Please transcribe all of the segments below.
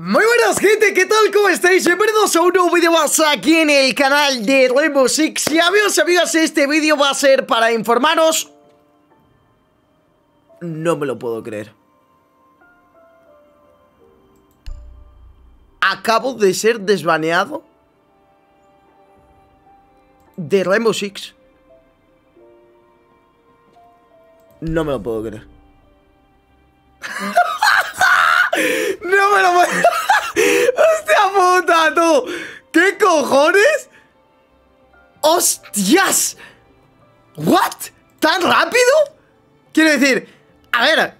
Muy buenas gente, ¿qué tal? ¿Cómo estáis? Bienvenidos a un nuevo vídeo más aquí en el canal de Rainbow Six. Y amigos y amigas, este vídeo va a ser para informaros. No me lo puedo creer. Acabo de ser desbaneado De Rainbow Six. No me lo puedo creer Me lo. ¡Hostia puta, tú! ¿Qué cojones? ¡Hostias! ¿What? ¿Tan rápido? Quiero decir, a ver,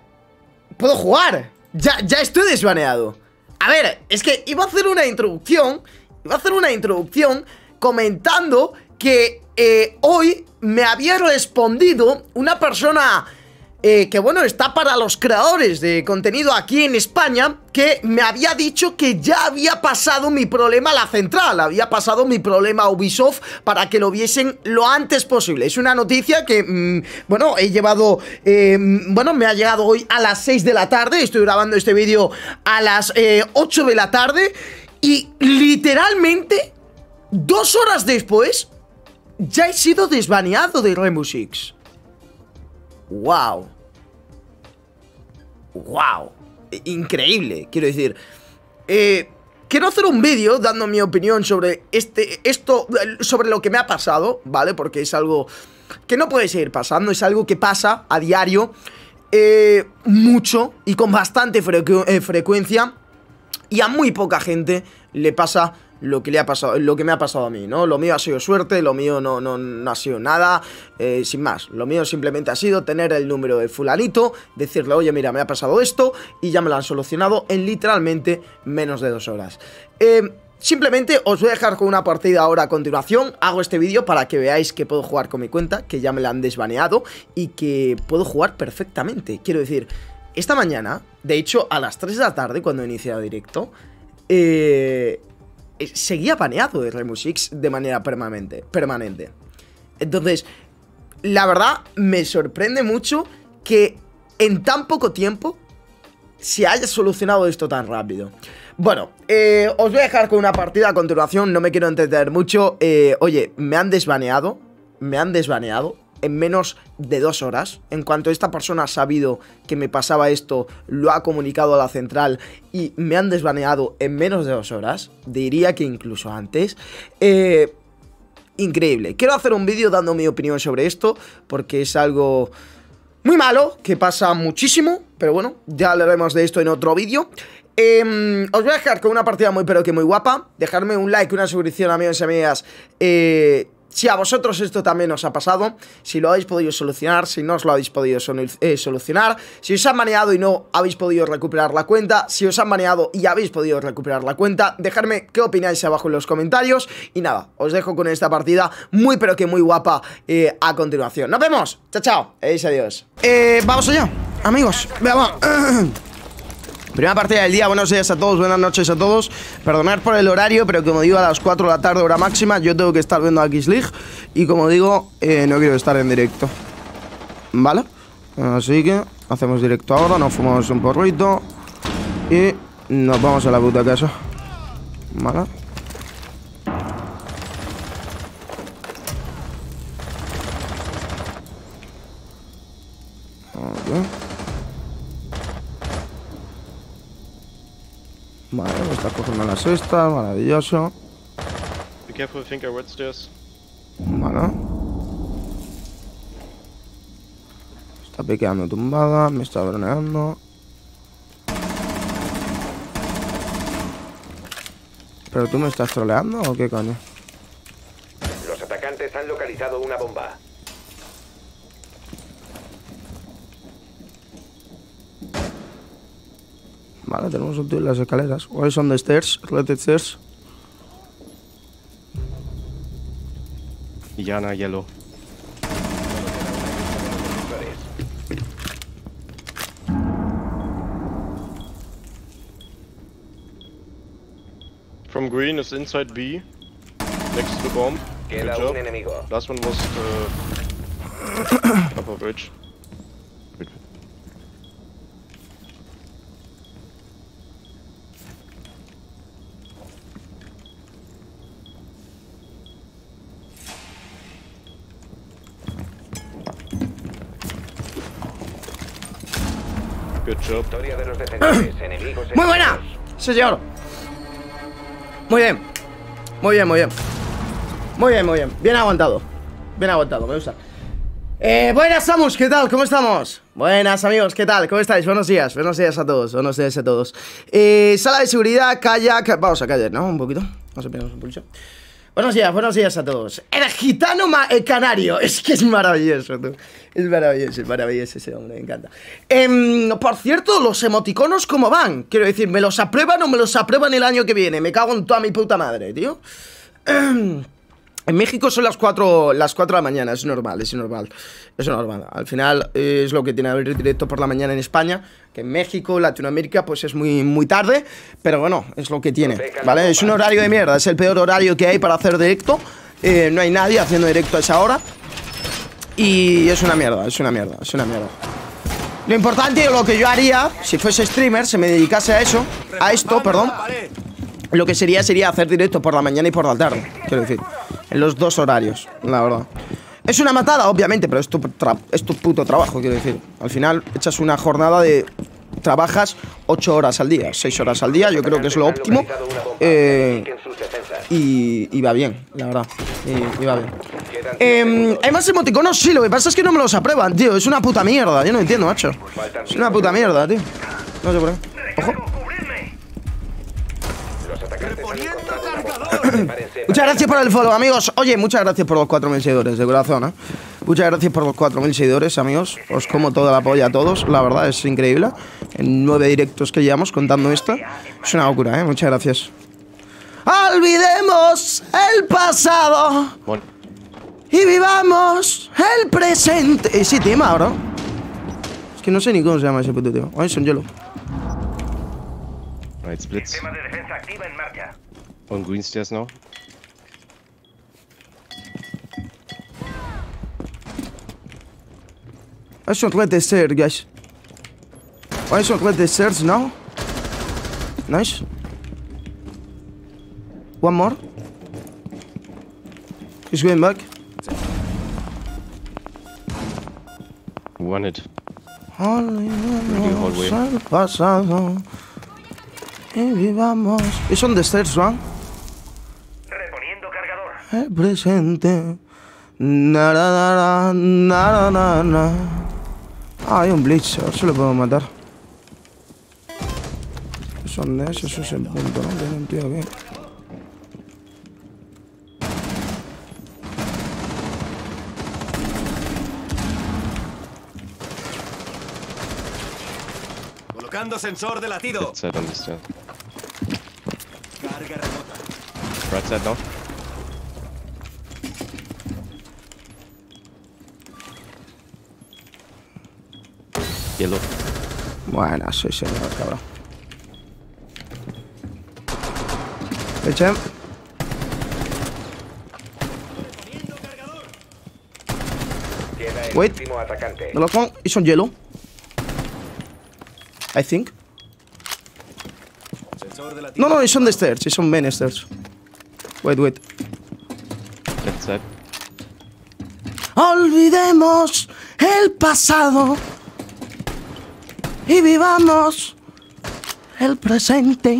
puedo jugar. Ya, ya estoy desbaneado. A ver, es que iba a hacer una introducción. Iba a hacer una introducción comentando que eh, hoy me había respondido una persona eh, que bueno, está para los creadores de contenido aquí en España, que me había dicho que ya había pasado mi problema a la central, había pasado mi problema a Ubisoft para que lo viesen lo antes posible. Es una noticia que, mm, bueno, he llevado, eh, bueno, me ha llegado hoy a las 6 de la tarde, estoy grabando este vídeo a las 8 eh, de la tarde y literalmente, dos horas después, ya he sido desbaneado de Rainbow Six. ¡Wow! ¡Wow! Increíble, quiero decir. Eh, quiero hacer un vídeo dando mi opinión sobre este, esto, sobre lo que me ha pasado, ¿vale? Porque es algo que no puede seguir pasando, es algo que pasa a diario, eh, mucho y con bastante eh, frecuencia, y a muy poca gente le pasa lo que le ha pasado, lo que me ha pasado a mí, ¿no? Lo mío ha sido suerte, lo mío no, no, ha sido nada, eh, sin más. Lo mío simplemente ha sido tener el número de fulanito, decirle, oye, mira, me ha pasado esto, y ya me lo han solucionado en literalmente menos de dos horas. Eh, simplemente os voy a dejar con una partida ahora a continuación, hago este vídeo para que veáis que puedo jugar con mi cuenta, que ya me la han desbaneado, y que puedo jugar perfectamente. Quiero decir, esta mañana, de hecho, a las 3 de la tarde, cuando he iniciado directo, eh, seguía baneado de Rainbow Six de manera permanente, permanente. Entonces, la verdad, me sorprende mucho que en tan poco tiempo se haya solucionado esto tan rápido. Bueno, eh, os voy a dejar con una partida a continuación, no me quiero entretener mucho. Eh, oye, me han desbaneado, me han desbaneado en menos de dos horas. En cuanto esta persona ha sabido que me pasaba esto, lo ha comunicado a la central y me han desbaneado en menos de dos horas. Diría que incluso antes. Eh, increíble. Quiero hacer un vídeo dando mi opinión sobre esto porque es algo muy malo, que pasa muchísimo, pero bueno, ya hablaremos de esto en otro vídeo. Em, os voy a dejar con una partida muy pero que muy guapa. Dejarme un like, una suscripción, amigos y amigas. Eh, si a vosotros esto también os ha pasado, si lo habéis podido solucionar, si no os lo habéis podido eh, solucionar, si os han maneado y no habéis podido recuperar la cuenta, si os han maneado y habéis podido recuperar la cuenta, dejadme qué opináis abajo en los comentarios y nada, os dejo con esta partida muy pero que muy guapa eh, a continuación. ¡Nos vemos! ¡Chao, chao! adiós! Eh, vamos allá, amigos, veamos Primera partida del día, buenos días a todos, buenas noches a todos Perdonad por el horario, pero como digo, a las 4 de la tarde, hora máxima Yo tengo que estar viendo a X-League Y como digo, eh, no quiero estar en directo ¿Vale? Así que hacemos directo ahora, nos fumamos un porrito Y nos vamos a la puta casa. Vale, la sexta, maravilloso. Be careful, think I red stairs. Vale. Está piqueando tumbada, me está broneando. ¿Pero tú me estás troleando o qué coño? Los atacantes han localizado una bomba. Vale, tenemos un tío en las escaleras. Why on the stairs? Related stairs. Yana yellow. From green is inside B, next to the bomb. Good job. Last one was uh, upper bridge. Muy buena, señor. Muy bien. Muy bien, muy bien. Muy bien, muy bien. Bien aguantado. Bien aguantado, me gusta. Eh, buenas, Samus, ¿qué tal? ¿Cómo estamos? Buenas, amigos, ¿qué tal? ¿Cómo estáis? Buenos días, buenos días a todos, buenos días a todos. Eh, sala de seguridad, kayak. Vamos a callar, ¿no? Un poquito. Vamos a pegarnos un pulso. Buenos días, buenos días a todos. El gitano canario. Es que es maravilloso, tú. Es maravilloso, es maravilloso ese hombre, me encanta. Em, por cierto, los emoticonos, ¿cómo van? Quiero decir, ¿me los aprueban o me los aprueban el año que viene? Me cago en toda mi puta madre, tío. Em, en México son las 4, las 4 de la mañana, es normal, es normal. Es normal. Al final es lo que tiene abrir directo por la mañana en España, que en México, Latinoamérica, pues es muy, muy tarde, pero bueno, es lo que tiene, ¿vale? Es un horario de mierda, es el peor horario que hay para hacer directo. Eh, no hay nadie haciendo directo a esa hora. Y es una mierda, es una mierda, es una mierda. Lo importante, lo que yo haría, si fuese streamer, se me dedicase a eso, a esto, perdón, lo que sería sería hacer directo por la mañana y por la tarde, quiero decir en los dos horarios, la verdad. Es una matada, obviamente, pero es tu, es tu puto trabajo, quiero decir. Al final echas una jornada de... Trabajas 8 horas al día, 6 horas al día, yo creo que es lo óptimo. Eh, y, va bien, la verdad. Y, va bien. Eh, hay más emoticonos, sí, lo que pasa es que no me los aprueban, tío. Es una puta mierda, yo no entiendo, macho. Es una puta mierda, tío. No sé por qué. Ojo. Muchas gracias por el follow, amigos. Oye, muchas gracias por los 4.000 seguidores, de corazón, ¿eh? Muchas gracias por los 4.000 seguidores, amigos. Os como toda la polla a todos, la verdad, es increíble. En nueve directos que llevamos contando esto. Es una locura, ¿eh? Muchas gracias. Olvidemos el pasado. Y vivamos el presente. Ese tema, bro. Es que no sé ni cómo se llama ese puto tema. Ay, son hielo. Right, splits. Sistema de defensa activa en marcha. On green stairs now. I should let this stairs, guys. I should let this stairs now. Nice. One more. He's going back. One hit. Hallway. Y vivamos. It's on the stairs? Reponiendo cargador. El presente. Na, na, na, na, na, Ah, hay un Blitz, a ver si lo puedo matar. Son de esos, es el punto, ¿no? Tiene un tío aquí. Colocando sensor de latido. Right side down. Yellow. Buena, sí, señor, cabrón. Echa. Wait. The last one is on yellow. I think. No, no, it's on the stairs. It's on many stairs. Wait, wait. Left side. Olvidemos el pasado y vivamos el presente.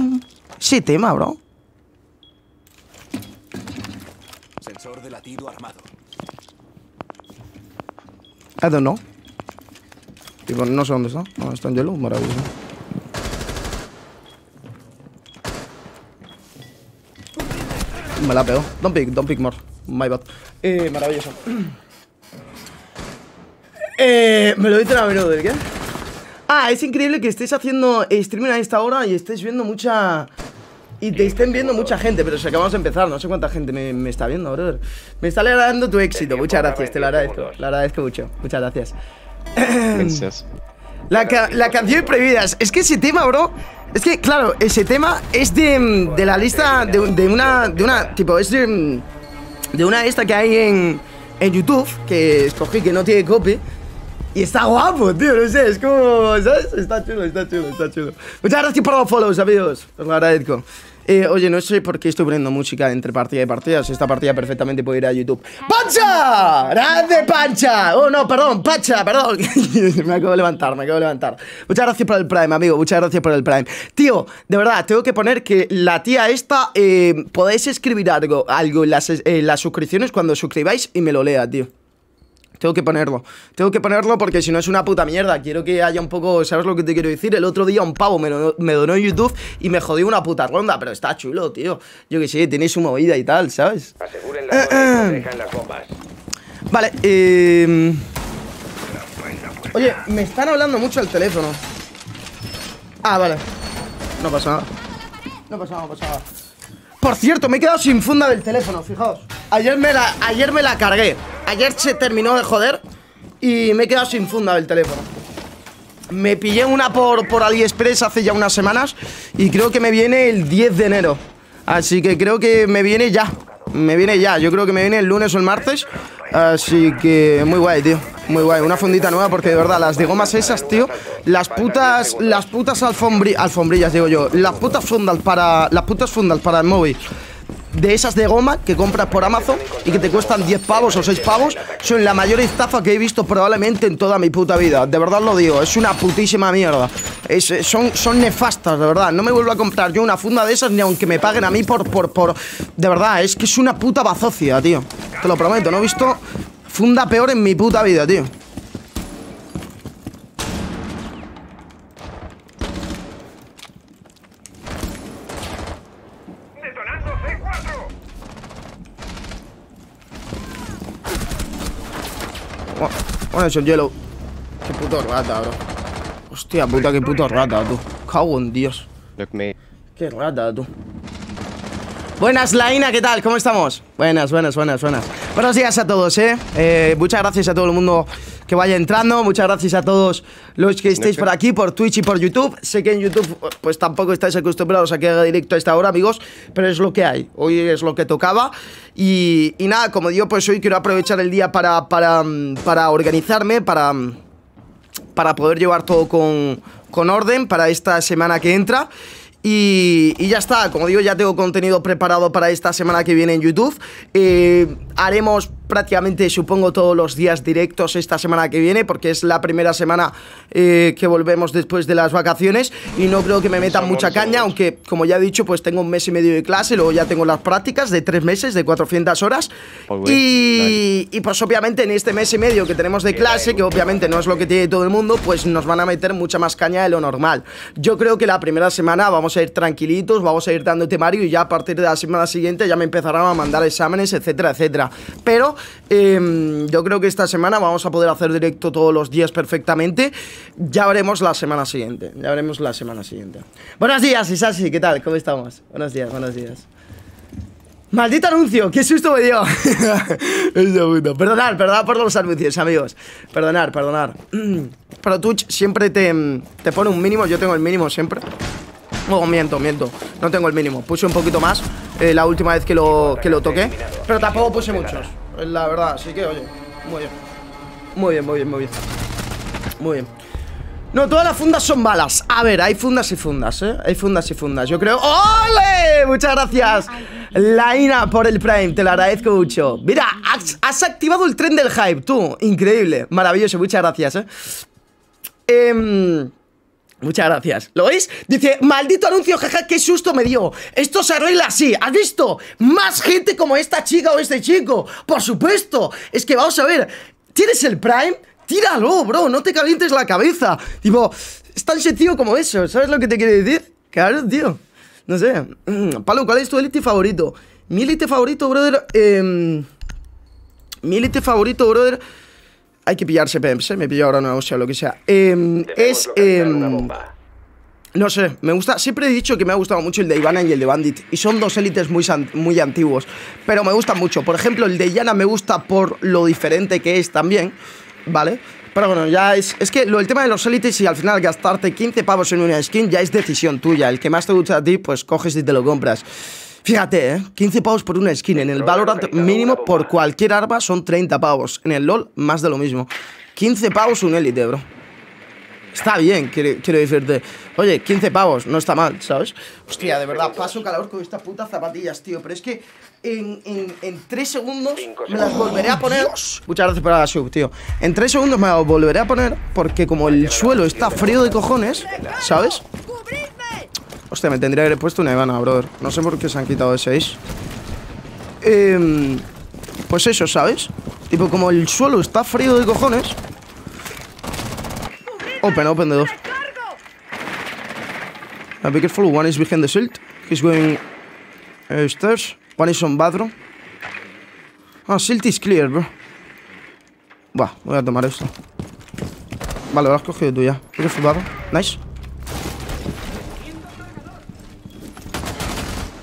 Sí, tema, bro. Sensor de latido armado. I don't know. Tipo, no sé dónde está. No, está en hielo. Maravilloso. Me la pego. Don't pick, don't pick more. My bad. Eh, maravilloso. eh, me lo dicen a menudo, ¿el qué? Ah, es increíble que estés haciendo streaming a esta hora y estés viendo mucha... Y te estén viendo mucha gente, pero si acabamos de empezar, no sé cuánta gente me, está viendo, brother. Me está alegrando tu éxito, muchas gracias, te lo agradezco, lo agradezco mucho, muchas gracias. Gracias. La, la canción prohibidas, es que ese tema, bro, es que, claro, ese tema es de, de la lista de, de, una, de una, tipo, es de, de una esta que hay en, en YouTube, que escogí que no tiene copy, Y está guapo, tío, no sé, es como, ¿sabes? Está chulo, está chulo, está chulo. Muchas gracias por los follows, amigos. Os lo agradezco. Eh, oye, no sé por qué estoy poniendo música entre partida y partidas. Esta partida perfectamente puede ir a YouTube. ¡Pancha! ¡Grande Pancha! Oh, no, perdón, Pancha, perdón. me acabo de levantar, me acabo de levantar. Muchas gracias por el Prime, amigo. Muchas gracias por el Prime. Tío, de verdad, tengo que poner que la tía esta, eh, podéis escribir algo, algo en las, en las suscripciones cuando suscribáis y me lo lea, tío. Tengo que ponerlo. Tengo que ponerlo porque si no es una puta mierda. Quiero que haya un poco. ¿Sabes lo que te quiero decir? El otro día un pavo me, donó, me donó YouTube y me jodió una puta ronda. Pero está chulo, tío. Yo que sé, tiene su movida y tal, ¿sabes? Aseguren la zona y protejan las bombas. Vale, eh. Oye, me están hablando mucho al teléfono. Ah, vale. No pasa nada. No pasa nada, no pasa nada. Por cierto, me he quedado sin funda del teléfono, fijaos. Ayer me la, ayer me la cargué. Ayer se terminó de joder y me he quedado sin funda del teléfono. Me pillé una por, por AliExpress hace ya unas semanas y creo que me viene el 10 de enero. Así que creo que me viene ya. Me viene ya. Yo creo que me viene el lunes o el martes. Así que muy guay, tío. Muy guay. Una fundita nueva porque de verdad, las de gomas esas, tío. Las putas. Las putas alfombri alfombrillas, digo yo. Las putas fundas para. Las putas fundas para el móvil de esas de goma que compras por Amazon y que te cuestan 10 pavos o 6 pavos son la mayor estafa que he visto probablemente en toda mi puta vida. De verdad lo digo, es una putísima mierda. Es, son, son nefastas, de verdad. No me vuelvo a comprar yo una funda de esas ni aunque me paguen a mí por, por, por... De verdad, es que es una puta bazocia, tío. Te lo prometo, no he visto funda peor en mi puta vida, tío. El hielo. Qué puto rata, bro. Hostia puta, qué puto rata, tú. Cago en Dios. Qué rata, tú. Buenas, Laina, ¿qué tal? ¿Cómo estamos? Buenas, buenas, buenas, buenas. Buenos días a todos, ¿eh? ¿eh? Muchas gracias a todo el mundo que vaya entrando. Muchas gracias a todos los que estéis por aquí, por Twitch y por YouTube. Sé que en YouTube, pues tampoco estáis acostumbrados a que haga directo a esta hora, amigos, pero es lo que hay. Hoy es lo que tocaba. Y, y nada, como digo, pues hoy quiero aprovechar el día para, para, para organizarme, para, para poder llevar todo con, con orden para esta semana que entra. Y, ya está, como digo, ya tengo contenido preparado para esta semana que viene en YouTube. Eh, haremos prácticamente, supongo, todos los días directos esta semana que viene, porque es la primera semana eh, que volvemos después de las vacaciones. Y no creo que me metan mucha caña, aunque, como ya he dicho, pues tengo un mes y medio de clase, luego ya tengo las prácticas de tres meses, de 400 horas. Y, y pues obviamente en este mes y medio que tenemos de clase, que obviamente no es lo que tiene todo el mundo, pues nos van a meter mucha más caña de lo normal. Yo creo que la primera semana vamos a ir tranquilitos, vamos a ir dando temario y ya a partir de la semana siguiente ya me empezarán a mandar exámenes, etcétera, etcétera. Pero eh, yo creo que esta semana vamos a poder hacer directo todos los días perfectamente. Ya veremos la semana siguiente. Ya veremos la semana siguiente. Buenos días, Isasi, ¿qué tal? ¿Cómo estamos? Buenos días, buenos días. ¡Maldito anuncio! ¡Qué susto me dio! Perdonad, perdonad por los anuncios, amigos. Perdonar, perdonar. Pero Twitch siempre te, te pone un mínimo. Yo tengo el mínimo siempre. Oh, miento, miento. No tengo el mínimo. Puse un poquito más eh, la última vez que lo, que lo toqué. Pero tampoco puse muchos. La verdad, así que, oye. Muy bien. Muy bien, muy bien, muy bien. Muy bien. No, todas las fundas son malas. A ver, hay fundas y fundas, ¿eh? Hay fundas y fundas. Yo creo... ¡Ole! Muchas gracias, Laina, por el Prime. Te lo agradezco mucho. Mira, has, has activado el tren del hype, tú. Increíble. Maravilloso. Muchas gracias, ¿eh? Eh... Muchas gracias. ¿Lo veis? Dice, maldito anuncio, jaja, qué susto me dio. Esto se arregla así. ¿Has visto? Más gente como esta chica o este chico. Por supuesto. Es que vamos a ver. ¿Tienes el Prime? Tíralo, bro. No te calientes la cabeza. Tipo, es tan sencillo como eso. ¿Sabes lo que te quiere decir? Claro, tío. No sé. Palo, ¿cuál es tu elite favorito? Mi elite favorito, brother. Eh, mi elite favorito, brother hay que pillarse PEMS, ¿eh? me pillo ahora una o lo que sea. Eh, es... Eh, no sé, me gusta... Siempre he dicho que me ha gustado mucho el de Ivana y el de Bandit. Y son dos élites muy, muy antiguos. Pero me gustan mucho. Por ejemplo, el de Yana me gusta por lo diferente que es también. ¿Vale? Pero bueno, ya es... Es que lo, el tema de los élites y al final gastarte 15 pavos en una skin ya es decisión tuya. El que más te gusta a ti, pues coges y te lo compras. Fíjate, ¿eh? 15 pavos por una skin. En el Valorant mínimo por cualquier arma son 30 pavos. En el LoL, más de lo mismo. 15 pavos un élite, bro. Está bien, quiero, quiero decirte. Oye, 15 pavos, no está mal, ¿sabes? Hostia, de verdad, paso calor con estas putas zapatillas, tío. Pero es que en, en, en 3 segundos me las volveré a poner. Muchas gracias por la sub, tío. En 3 segundos me las volveré a poner porque como el suelo está frío de cojones, ¿sabes? Hostia, me tendría que haber puesto una Ivana, brother. No sé por qué se han quitado de 6. Eh, pues eso, ¿sabes? Tipo, como el suelo está frío de cojones. Open, open de dos. Uh, be careful, one is behind the shield. He's going uh, stairs. One is on bathroom. Ah, shield is clear, bro. Buah, voy a tomar esto. Vale, lo has cogido tú ya. Be careful, bathroom. Nice.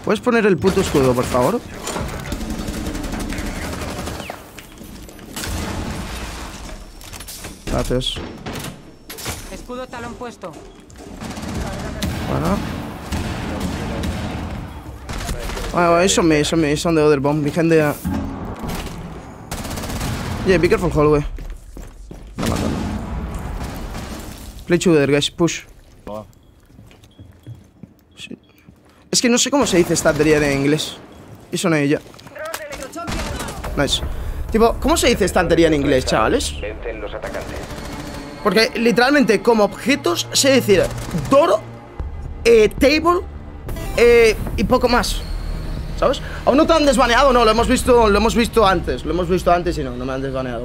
¿Puedes poner el puto escudo, por favor? Gracias. Escudo talón puesto. Bueno. Oh, on me, on me, on the other bomb. Behind the... Yeah, be careful, hallway. No, no. Play together, guys, push. Sí. Es que no sé cómo se dice estantería en inglés. No es ella. Nice. Tipo, ¿cómo se dice estantería en inglés, chavales? Porque literalmente como objetos sé decir door, eh, table eh, y poco más. ¿Sabes? Aún no te han desbaneado, no, lo hemos visto, lo hemos visto antes, lo hemos visto antes y no, no me han desbaneado.